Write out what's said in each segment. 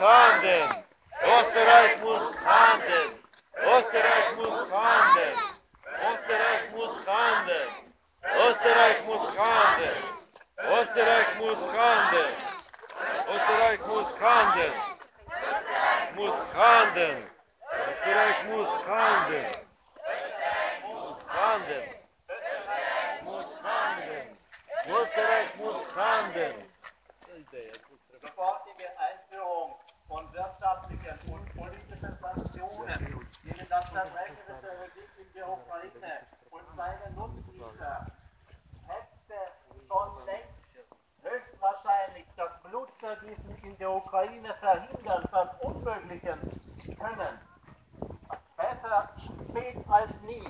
handeln. Österreich muss handeln. Österreich muss handeln. Österreich muss handeln. Österreich muss handeln. Österreich muss handeln. Österreich muss handeln. Muss handeln. Österreich muss handeln. Muss handeln. Muss handeln. Österreich muss handeln. sofortige Einführung von wirtschaftlichen und politischen Sanktionen gegen das verbrecherische Regime in der Ukraine und seine Nutznießer hätte schon längst höchstwahrscheinlich das Blutvergießen in der Ukraine verhindern, verunmöglichen können. Besser spät als nie.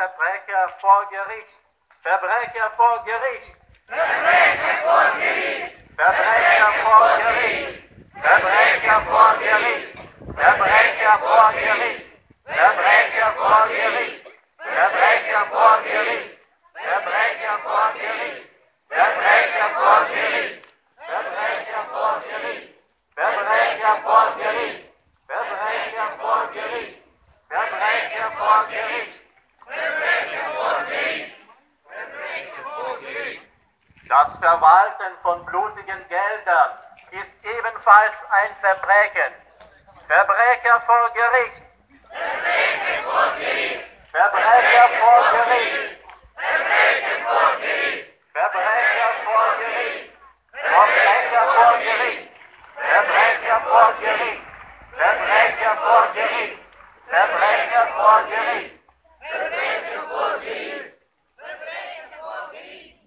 Verbrecher vor Gericht. Verbrecher vor Gericht. Verbrecher vor Gericht. Verbrecher vor Gericht. Verbrecher vor Gericht. Verbrecher vor Gericht. Verbrecher vor Gericht. ebenfalls ein Verbrechen. Verbrecher vor Gericht. Verbrechen vor Gericht. Verbrecher vor Gericht. Verbrechen vor Gericht. Verbrecher vor Gericht. Verbrecher vor Gericht. Verbrecher vor Gericht. Verbrecher vor Gericht. Verbrecher vor Gericht. Verbrecher vor Gericht. Verbrecher vor Gericht.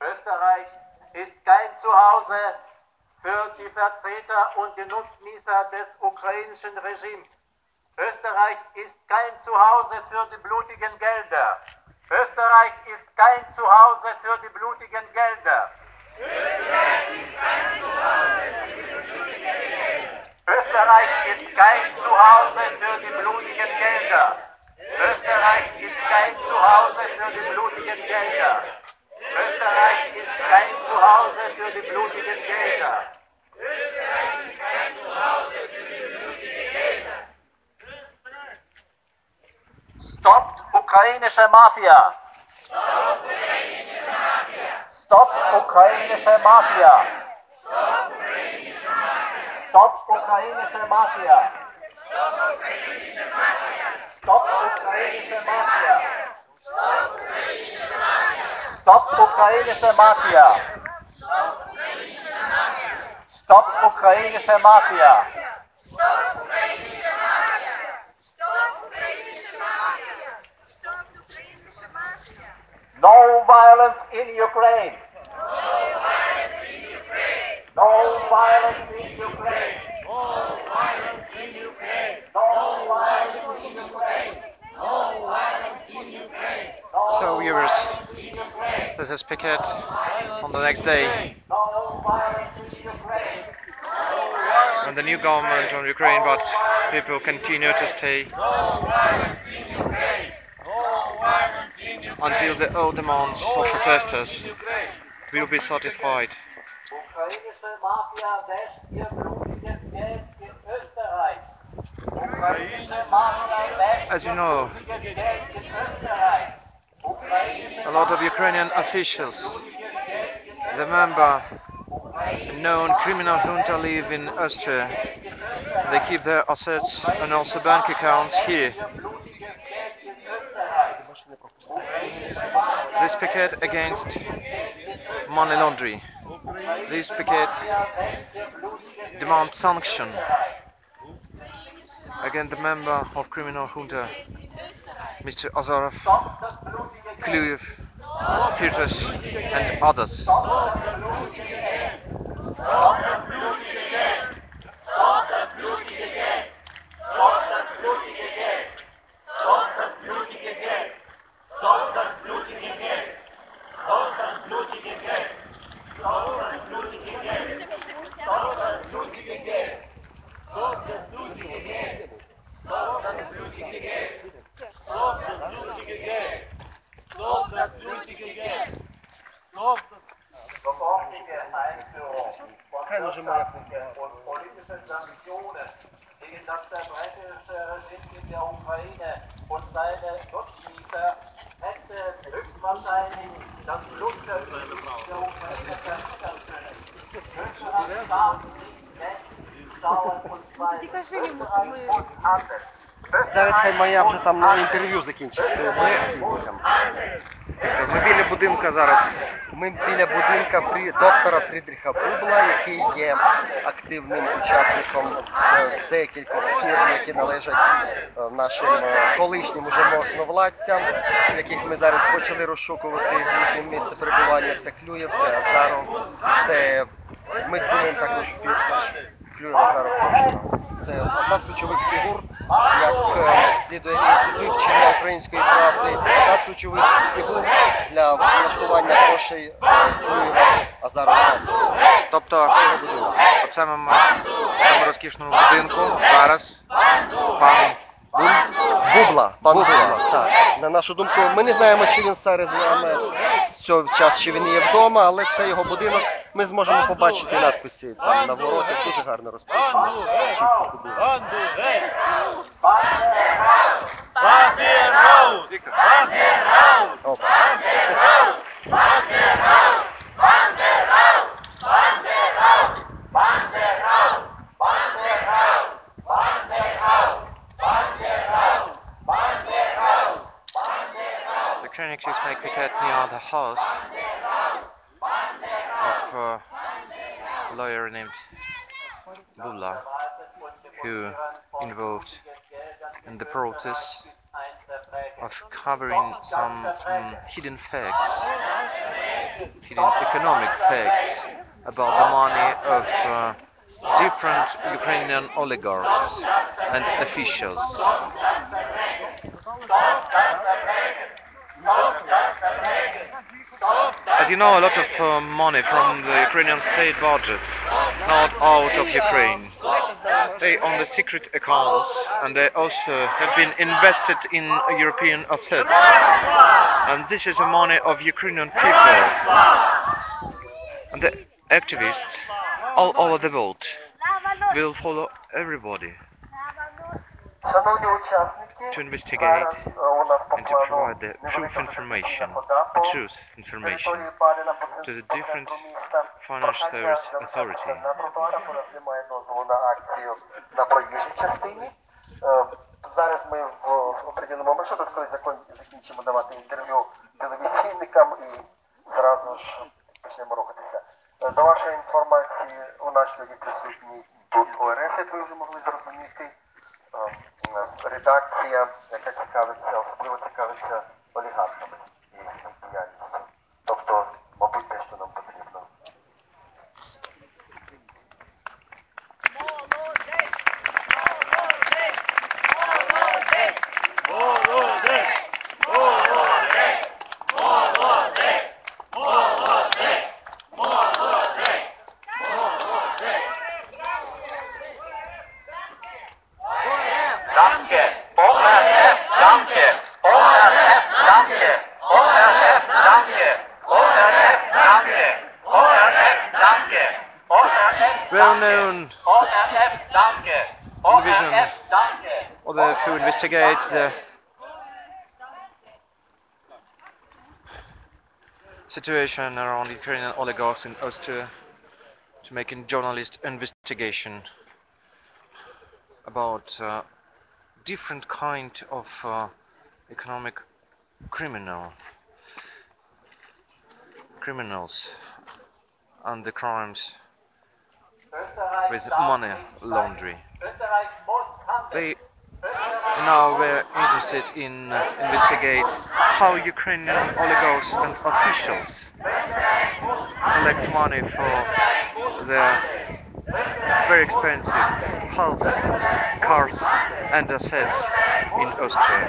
Österreich ist kein Zuhause für die Vertreter und die Nutznießer des ukrainischen Regimes. Österreich ist kein Zuhause für die blutigen Gelder. Österreich ist kein Zuhause für die blutigen Gelder. Österreich ist kein Zuhause für die blutigen Gelder. Österreich ist kein ukrainische Mafia! Stop ukrainische Mafia! Stop ukrainische Mafia! Stop ukrainische Mafia! Stop ukrainische Mafia! Stop ukrainische Mafia! Stop ukrainische Mafia! Mafia! No violence in Ukraine! No violence in Ukraine! No violence in Ukraine! No violence in Ukraine! No violence in Ukraine! So viewers, this is Picket on the next day No violence in Ukraine! and the new government on Ukraine, but people continue to stay until the old demands of protesters will be satisfied. As you know, a lot of Ukrainian officials, the member known criminal junta live in Austria. They keep their assets and also bank accounts here. This picket against money laundering. This picket demands sanction against the member of criminal junta, Mr. Azarov, Klyuyev, Firtash and others. Sofortige Einführung von wirtschaftlichen und politischen Sanktionen gegen das verbrecherische Regime in der Ukraine und seine Nutznießer hätte höchstwahrscheinlich das Blut der Ukraine verhindern können. Österreich darf nicht weg, dauern und bleiben. Österreich muss handeln. Зараз хай моя вже там інтерв'ю закінчить е. Ми біля будинка зараз. Ми біля будинка Фрі... доктора Фрідріха Бубла, який є активним учасником е, декількох фірм, які належать е, нашим колишнім уже можновладцям, яких ми зараз почали розшукувати їхнє місце перебування. Це Клюєв, це Азаров, це ми думаємо також Фірташ, Клюєв Азаров точно. Це одна з ключових фігур, як е, слідує із вивчення української правди, одна з ключових фігур для влаштування грошей е, Клюєва Азарова Рамського. Тобто його будинок. в цьому розкішному будинку зараз пан Бубла, пан Бубла. Так. На нашу думку, ми не знаємо, чи він зараз нами цього час, чи він є вдома, але це його будинок. Ми зможемо побачити надписи там на воротах, дуже гарно розписано. Вчиться туди. Опа. The Trinix is my cricket near house. A lawyer named Bubla, who involved in the process of covering some um, hidden facts, hidden economic facts about the money of uh, different Ukrainian oligarchs and officials. As you know, a lot of uh, money from the Ukrainian state budget, not out of Ukraine. They own the secret accounts and they also have been invested in European assets. And this is the money of Ukrainian people. And the activists all over the world will follow everybody to investigate зараз, е, у нас по and to плану provide the невелика truth information, фотографія the по truth information території Баріна по to the центру different міста. Financial Прохання Service залишатися Authority. На тротуарах у нас немає дозволу на акцію на проїжджій частині. Е, Зараз ми в определеному маршруту, коли закон- закінчимо давати інтерв'ю телевізійникам і зразу ж почнемо рухатися. Е, До вашої інформації у нас сьогодні присутній тут ОРФ, як ви вже могли зрозуміти. Е, Редакція, яка цікавиться, особливо цікавиться олігархами і їх діяльністю. Тобто, мабуть, Danke. order to investigate the situation around Ukrainian oligarchs in Austria to make a journalist investigation about uh, different kind of uh, economic criminal criminals and the crimes with money laundering. They Now we're interested in uh, investigate how Ukrainian oligarchs and officials collect money for their very expensive house, cars and assets in Austria.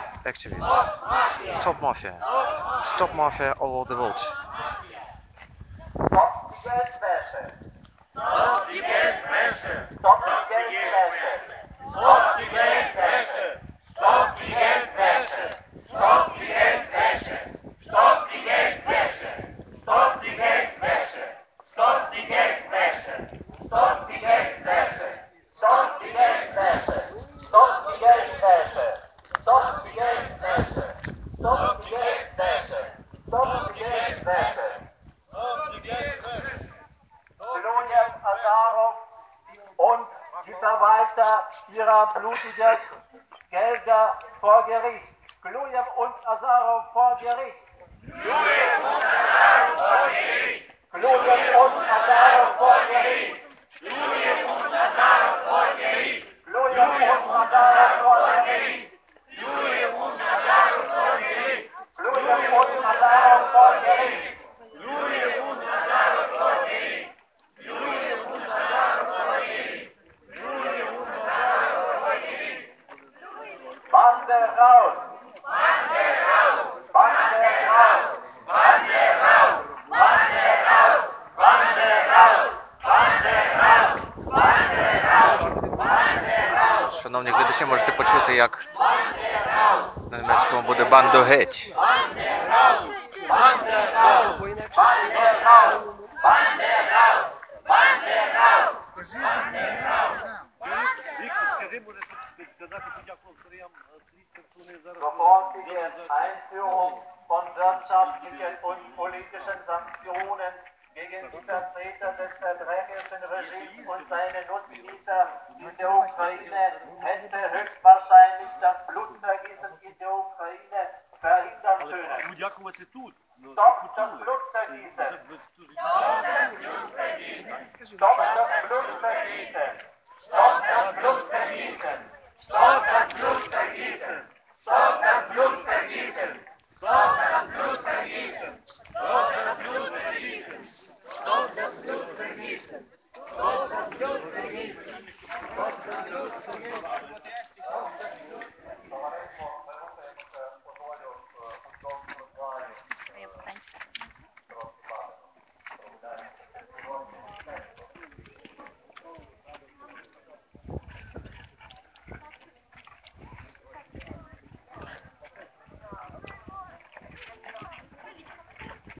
activists. Stop Mafia. Stop Mafia all over the world. Verwalter ihrer blutigen Gelder vor Gericht. Glujew und Azarov vor Gericht. Glujew und Azarov vor Gericht. Glujew und Azarov vor Gericht. Glujew und Azarov vor Gericht. Glujew und Azarov vor Gericht. Glujew und Azarov vor Gericht. Glujew und Azarov vor Gericht. jak ten mecz bude Bando heć. Sofortige Einführung von wirtschaftlichen und politischen Sanktionen gegen die Vertreter des verbrecherischen Regimes und seiner wahrscheinlich das Blutvergießen in der Ukraine verhindern können. Stoppt das Blutvergießen! Stoppt das Blutvergießen! Stoppt das Blutvergießen!